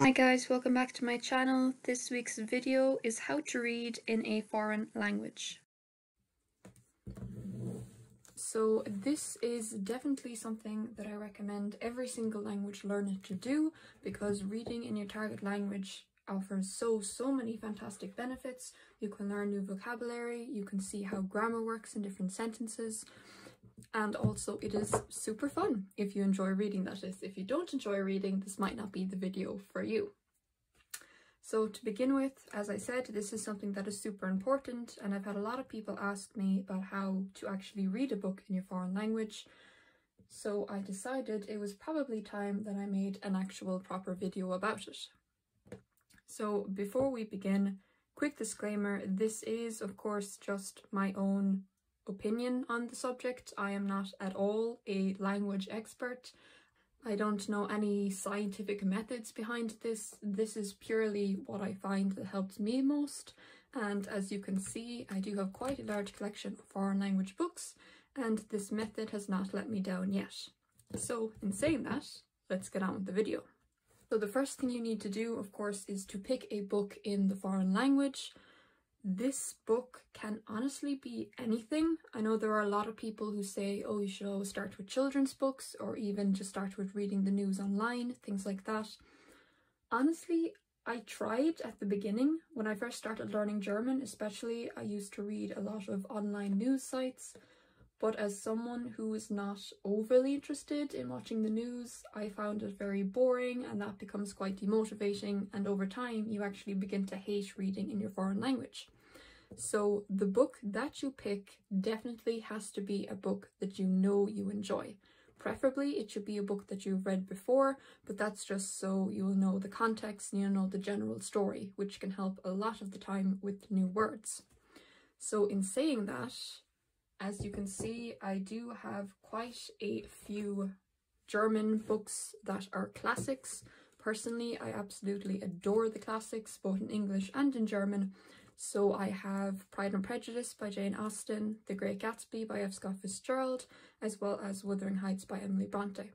Hi guys, welcome back to my channel. This week's video is how to read in a foreign language. So this is definitely something that I recommend every single language learner to do because reading in your target language offers so, so many fantastic benefits. You can learn new vocabulary, you can see how grammar works in different sentences, and also it is super fun if you enjoy reading that is. If you don't enjoy reading, this might not be the video for you. So to begin with, as I said, this is something that is super important and I've had a lot of people ask me about how to actually read a book in your foreign language. So I decided it was probably time that I made an actual proper video about it. So before we begin, quick disclaimer, this is of course just my own opinion on the subject. I am not at all a language expert. I don't know any scientific methods behind this. This is purely what I find that helps me most. And as you can see, I do have quite a large collection of foreign language books, and this method has not let me down yet. So in saying that, let's get on with the video. So the first thing you need to do, of course, is to pick a book in the foreign language. This book can honestly be anything. I know there are a lot of people who say, oh, you should always start with children's books or even just start with reading the news online, things like that. Honestly, I tried at the beginning. When I first started learning German, especially, I used to read a lot of online news sites. But as someone who is not overly interested in watching the news, I found it very boring and that becomes quite demotivating and over time you actually begin to hate reading in your foreign language. So the book that you pick definitely has to be a book that you know you enjoy. Preferably it should be a book that you've read before, but that's just so you'll know the context and you'll know the general story, which can help a lot of the time with new words. So in saying that, as you can see, I do have quite a few German books that are classics. Personally, I absolutely adore the classics, both in English and in German. So I have Pride and Prejudice by Jane Austen, The Great Gatsby by F. Scott Fitzgerald, as well as Wuthering Heights by Emily Bronte.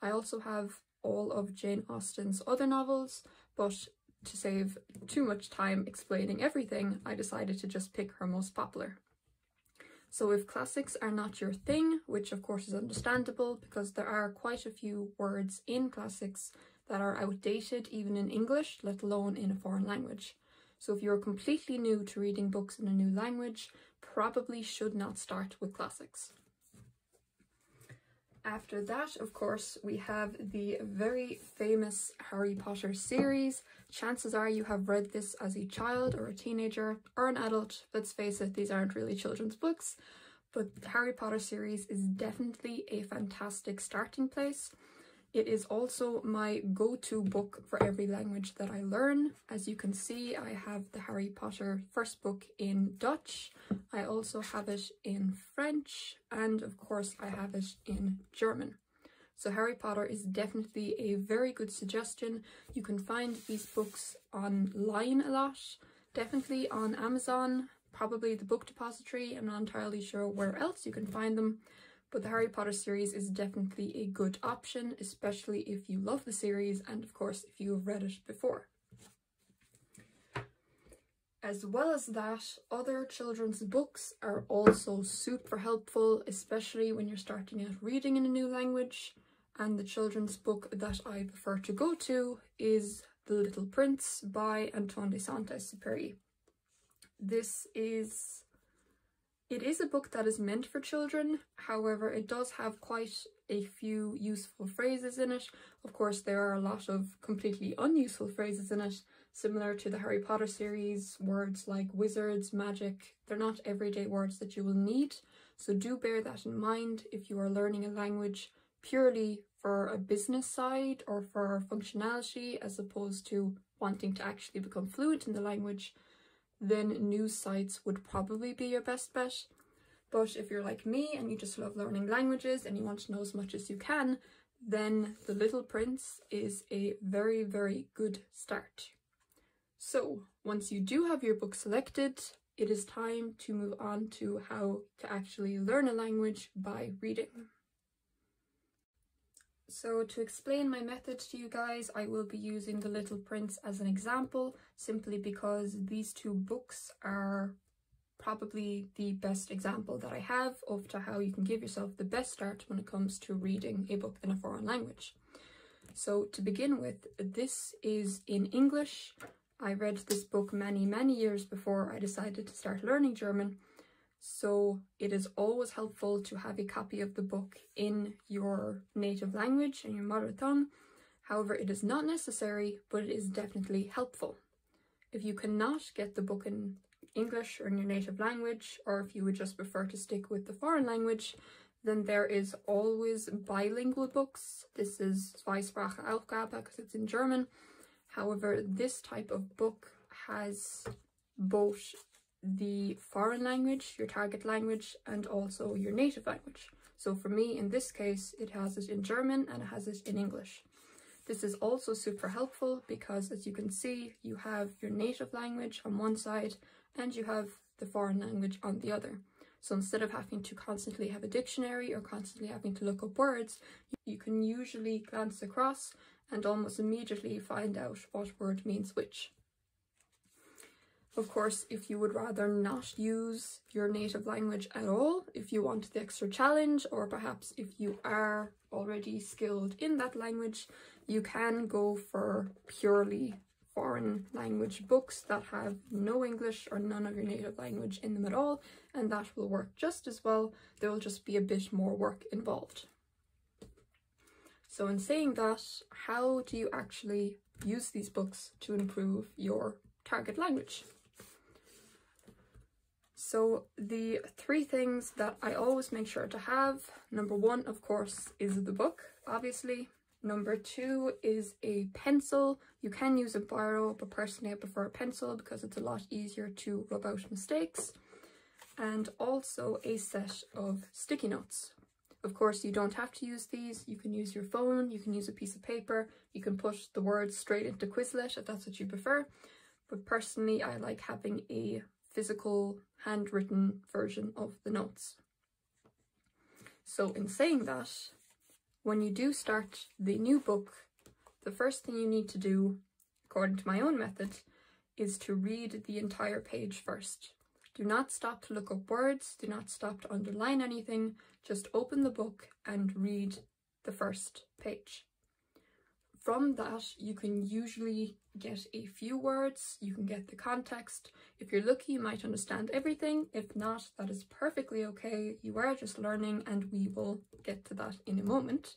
I also have all of Jane Austen's other novels, but to save too much time explaining everything, I decided to just pick her most popular. So if classics are not your thing, which of course is understandable because there are quite a few words in classics that are outdated even in English, let alone in a foreign language. So if you're completely new to reading books in a new language, probably should not start with classics. After that, of course, we have the very famous Harry Potter series. Chances are you have read this as a child or a teenager or an adult. Let's face it, these aren't really children's books, but the Harry Potter series is definitely a fantastic starting place. It is also my go-to book for every language that I learn. As you can see, I have the Harry Potter first book in Dutch. I also have it in French, and of course I have it in German. So Harry Potter is definitely a very good suggestion. You can find these books online a lot, definitely on Amazon, probably the book depository. I'm not entirely sure where else you can find them but the Harry Potter series is definitely a good option, especially if you love the series and of course if you have read it before. As well as that, other children's books are also super helpful, especially when you're starting out reading in a new language. And the children's book that I prefer to go to is The Little Prince by Antoine de Saint-Exupéry. This is it is a book that is meant for children, however it does have quite a few useful phrases in it. Of course there are a lot of completely unuseful phrases in it, similar to the Harry Potter series, words like wizards, magic, they're not everyday words that you will need, so do bear that in mind if you are learning a language purely for a business side or for functionality as opposed to wanting to actually become fluent in the language then news sites would probably be your best bet. But if you're like me and you just love learning languages and you want to know as much as you can, then The Little Prince is a very, very good start. So once you do have your book selected, it is time to move on to how to actually learn a language by reading. So to explain my method to you guys, I will be using The Little Prince as an example, simply because these two books are probably the best example that I have of to how you can give yourself the best start when it comes to reading a book in a foreign language. So to begin with, this is in English. I read this book many, many years before I decided to start learning German, so it is always helpful to have a copy of the book in your native language and your mother tongue. However, it is not necessary, but it is definitely helpful. If you cannot get the book in English or in your native language, or if you would just prefer to stick with the foreign language, then there is always bilingual books. This is zweisprachige Ausgabe because it's in German. However, this type of book has both the foreign language, your target language, and also your native language. So for me, in this case, it has it in German and it has it in English. This is also super helpful because as you can see, you have your native language on one side and you have the foreign language on the other. So instead of having to constantly have a dictionary or constantly having to look up words, you can usually glance across and almost immediately find out what word means which. Of course, if you would rather not use your native language at all, if you want the extra challenge, or perhaps if you are already skilled in that language, you can go for purely foreign language books that have no English or none of your native language in them at all, and that will work just as well. There will just be a bit more work involved. So in saying that, how do you actually use these books to improve your target language? So the three things that I always make sure to have, number one, of course, is the book, obviously. Number two is a pencil. You can use a biro, but personally I prefer a pencil because it's a lot easier to rub out mistakes. And also a set of sticky notes. Of course, you don't have to use these. You can use your phone, you can use a piece of paper, you can put the words straight into Quizlet if that's what you prefer. But personally, I like having a physical handwritten version of the notes. So in saying that, when you do start the new book, the first thing you need to do, according to my own method, is to read the entire page first. Do not stop to look up words, do not stop to underline anything, just open the book and read the first page. From that, you can usually get a few words, you can get the context. If you're lucky, you might understand everything. If not, that is perfectly okay. You are just learning and we will get to that in a moment.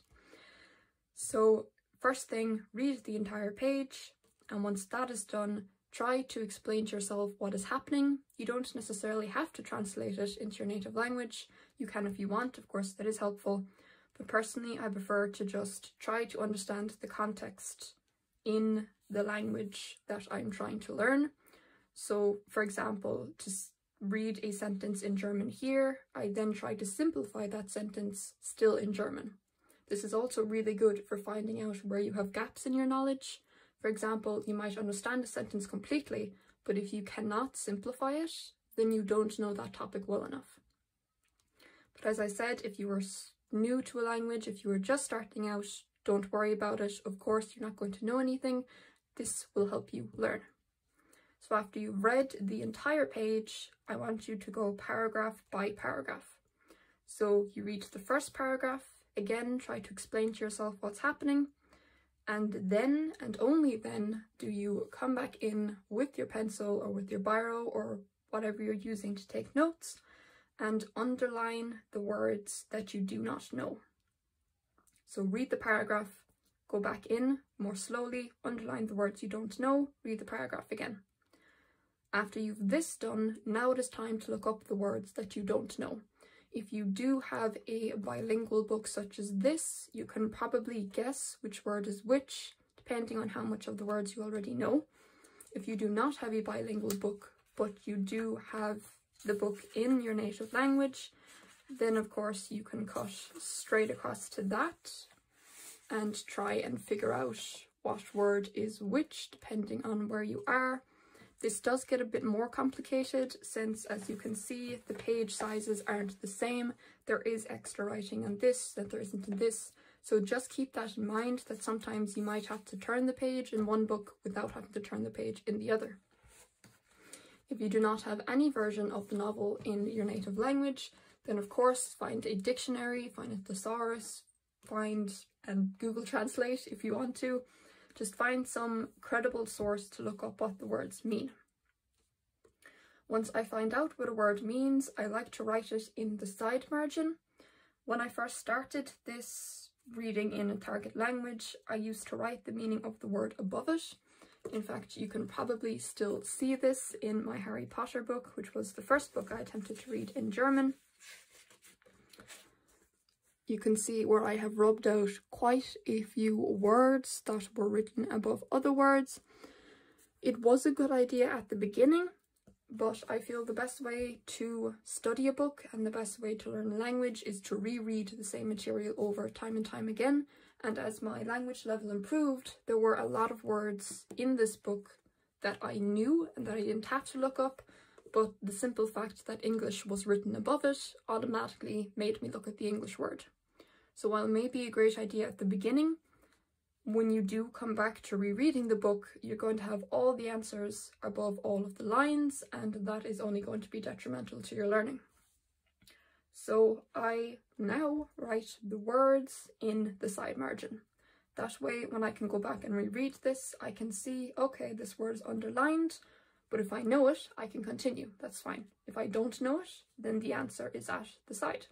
So first thing, read the entire page. And once that is done, try to explain to yourself what is happening. You don't necessarily have to translate it into your native language. You can if you want, of course, that is helpful. But personally, I prefer to just try to understand the context in the language that I'm trying to learn. So, for example, to read a sentence in German here, I then try to simplify that sentence still in German. This is also really good for finding out where you have gaps in your knowledge. For example, you might understand a sentence completely, but if you cannot simplify it, then you don't know that topic well enough. But as I said, if you were new to a language, if you are just starting out, don't worry about it. Of course, you're not going to know anything. This will help you learn. So after you've read the entire page, I want you to go paragraph by paragraph. So you read the first paragraph, again, try to explain to yourself what's happening, and then, and only then, do you come back in with your pencil or with your biro or whatever you're using to take notes and underline the words that you do not know. So read the paragraph, go back in more slowly, underline the words you don't know, read the paragraph again. After you've this done, now it is time to look up the words that you don't know. If you do have a bilingual book such as this, you can probably guess which word is which, depending on how much of the words you already know. If you do not have a bilingual book, but you do have the book in your native language, then of course you can cut straight across to that and try and figure out what word is which depending on where you are. This does get a bit more complicated since as you can see the page sizes aren't the same. There is extra writing on this that there isn't in this So just keep that in mind that sometimes you might have to turn the page in one book without having to turn the page in the other. If you do not have any version of the novel in your native language, then of course find a dictionary, find a thesaurus, find and Google Translate if you want to. Just find some credible source to look up what the words mean. Once I find out what a word means, I like to write it in the side margin. When I first started this reading in a target language, I used to write the meaning of the word above it. In fact, you can probably still see this in my Harry Potter book, which was the first book I attempted to read in German. You can see where I have rubbed out quite a few words that were written above other words. It was a good idea at the beginning, but I feel the best way to study a book and the best way to learn a language is to reread the same material over time and time again. And as my language level improved, there were a lot of words in this book that I knew and that I didn't have to look up, but the simple fact that English was written above it automatically made me look at the English word. So while it may be a great idea at the beginning, when you do come back to rereading the book, you're going to have all the answers above all of the lines, and that is only going to be detrimental to your learning. So I now write the words in the side margin. That way, when I can go back and reread this, I can see, okay, this word is underlined, but if I know it, I can continue. That's fine. If I don't know it, then the answer is at the side.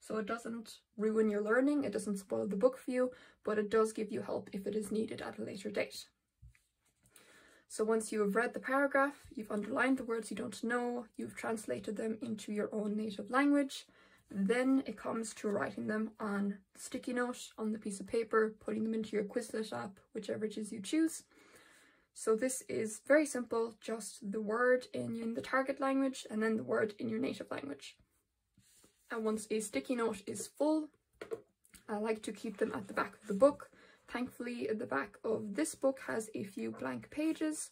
So it doesn't ruin your learning, it doesn't spoil the book for you, but it does give you help if it is needed at a later date. So once you have read the paragraph, you've underlined the words you don't know, you've translated them into your own native language, then it comes to writing them on sticky note on the piece of paper, putting them into your Quizlet app, whichever it is you choose. So this is very simple, just the word in, in the target language and then the word in your native language. And once a sticky note is full, I like to keep them at the back of the book. Thankfully, the back of this book has a few blank pages,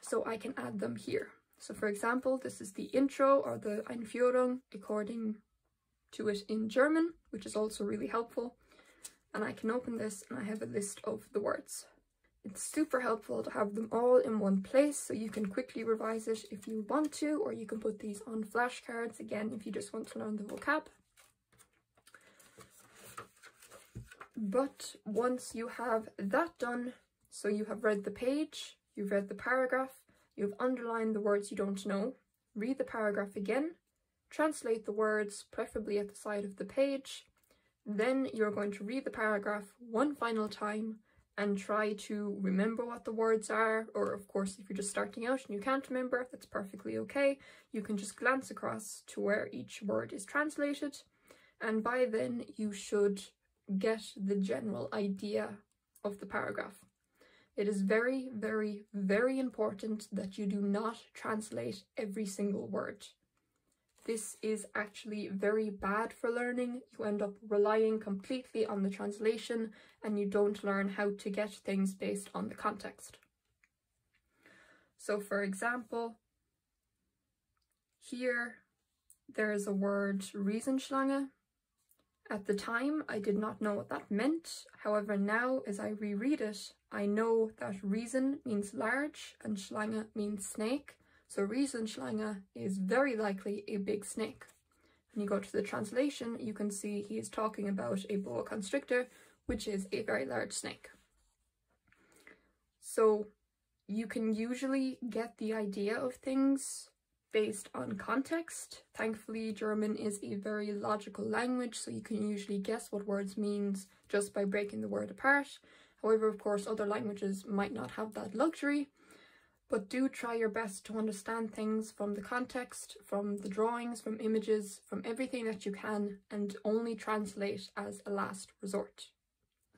so I can add them here. So for example, this is the intro or the Einführung according to it in German, which is also really helpful. And I can open this and I have a list of the words. It's super helpful to have them all in one place so you can quickly revise it if you want to, or you can put these on flashcards again if you just want to learn the vocab. But once you have that done, so you have read the page, you've read the paragraph, you've underlined the words you don't know, read the paragraph again, translate the words, preferably at the side of the page, then you're going to read the paragraph one final time and try to remember what the words are, or of course if you're just starting out and you can't remember, that's perfectly okay. You can just glance across to where each word is translated, and by then you should get the general idea of the paragraph. It is very, very, very important that you do not translate every single word. This is actually very bad for learning. You end up relying completely on the translation and you don't learn how to get things based on the context. So for example, here there is a word Riesenschlange. At the time, I did not know what that meant. However, now as I reread it, I know that Riesen means large and Schlange means snake. So Riesenschlange is very likely a big snake. When you go to the translation, you can see he is talking about a boa constrictor, which is a very large snake. So you can usually get the idea of things based on context. Thankfully, German is a very logical language, so you can usually guess what words means just by breaking the word apart. However, of course, other languages might not have that luxury, but do try your best to understand things from the context, from the drawings, from images, from everything that you can, and only translate as a last resort.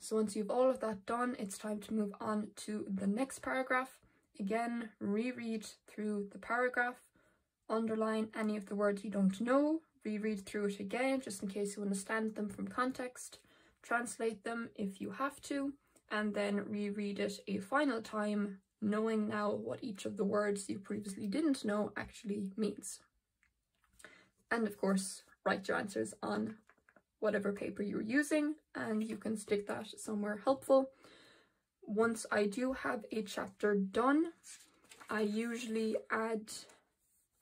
So once you've all of that done, it's time to move on to the next paragraph. Again, reread through the paragraph, underline any of the words you don't know, reread through it again just in case you understand them from context, translate them if you have to, and then reread it a final time knowing now what each of the words you previously didn't know actually means. And of course, write your answers on whatever paper you're using and you can stick that somewhere helpful. Once I do have a chapter done, I usually add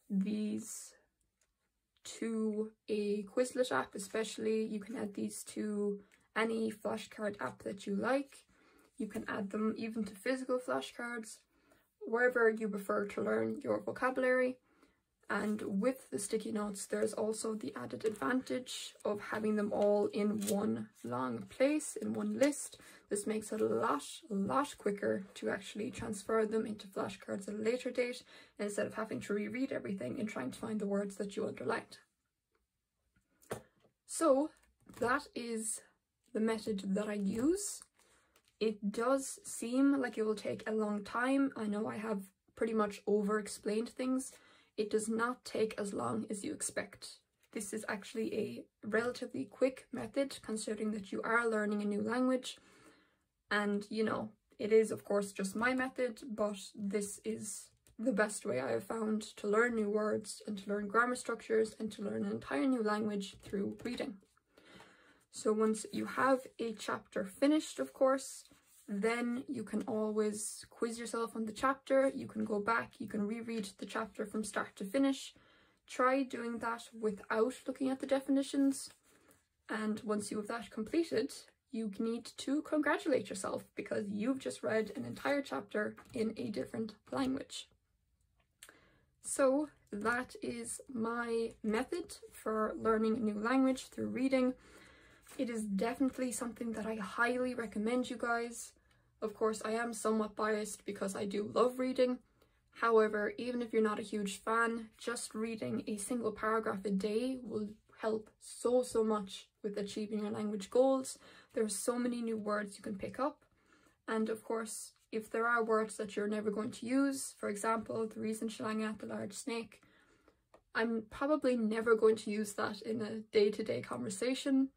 these to a Quizlet app especially. You can add these to any flashcard app that you like. You can add them even to physical flashcards, wherever you prefer to learn your vocabulary. And with the sticky notes, there's also the added advantage of having them all in one long place, in one list. This makes it a lot, a lot quicker to actually transfer them into flashcards at a later date instead of having to reread everything and trying to find the words that you underlined. So that is the method that I use. It does seem like it will take a long time. I know I have pretty much over-explained things. It does not take as long as you expect. This is actually a relatively quick method considering that you are learning a new language. And, you know, it is of course just my method, but this is the best way I have found to learn new words and to learn grammar structures and to learn an entire new language through reading. So once you have a chapter finished, of course, then you can always quiz yourself on the chapter. You can go back, you can reread the chapter from start to finish. Try doing that without looking at the definitions. And once you have that completed, you need to congratulate yourself because you've just read an entire chapter in a different language. So that is my method for learning a new language through reading. It is definitely something that I highly recommend you guys. Of course, I am somewhat biased because I do love reading. However, even if you're not a huge fan, just reading a single paragraph a day will help so, so much with achieving your language goals. There are so many new words you can pick up. And of course, if there are words that you're never going to use, for example, the Riesenschlange, the large snake, I'm probably never going to use that in a day-to-day -day conversation.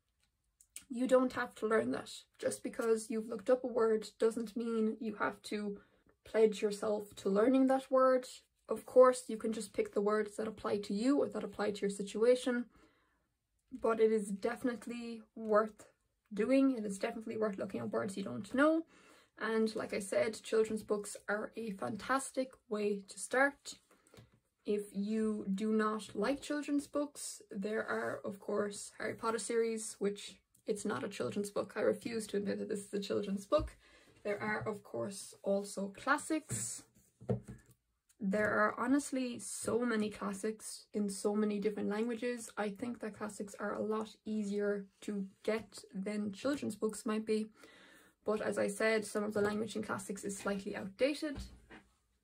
You don't have to learn that. Just because you've looked up a word doesn't mean you have to pledge yourself to learning that word. Of course, you can just pick the words that apply to you or that apply to your situation, but it is definitely worth doing. It is definitely worth looking at words you don't know and like I said, children's books are a fantastic way to start. If you do not like children's books, there are, of course, Harry Potter series, which it's not a children's book. I refuse to admit that this is a children's book. There are, of course, also classics. There are honestly so many classics in so many different languages. I think that classics are a lot easier to get than children's books might be. But as I said, some of the language in classics is slightly outdated.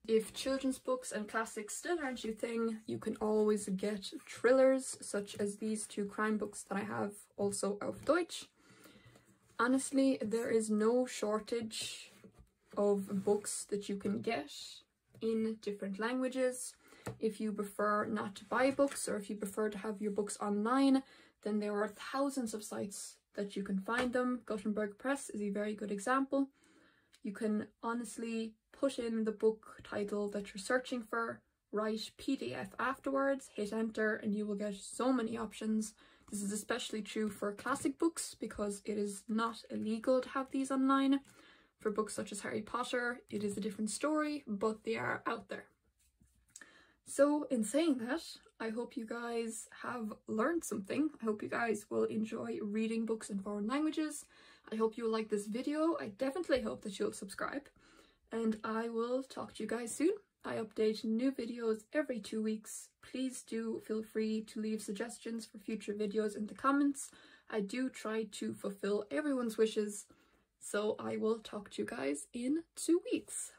If children's books and classics still aren't your thing, you can always get thrillers, such as these two crime books that I have, also auf Deutsch. Honestly, there is no shortage of books that you can get in different languages. If you prefer not to buy books or if you prefer to have your books online, then there are thousands of sites that you can find them. Gutenberg Press is a very good example. You can honestly put in the book title that you're searching for, write PDF afterwards, hit enter, and you will get so many options. This is especially true for classic books because it is not illegal to have these online. For books such as Harry Potter, it is a different story, but they are out there. So in saying that, I hope you guys have learned something. I hope you guys will enjoy reading books in foreign languages. I hope you like this video. I definitely hope that you'll subscribe. And I will talk to you guys soon. I update new videos every two weeks. Please do feel free to leave suggestions for future videos in the comments. I do try to fulfill everyone's wishes. So I will talk to you guys in two weeks.